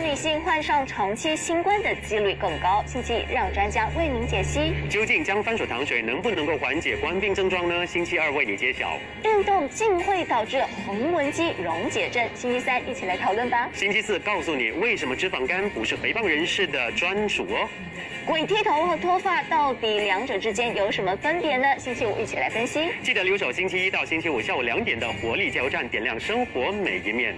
女性患上长期新冠的几率更高。星期一让专家为您解析。究竟将番薯糖水能不能够缓解冠病症状呢？星期二为你揭晓。运动竟会导致横纹肌溶解症。星期三一起来讨论吧。星期四告诉你为什么脂肪肝不是肥胖人士的专属哦。鬼剃头和脱发到底两者之间有什么分别呢？星期五一起来分析。记得留守星期一到星期五下午两点的活力加油站，点亮生活每一面。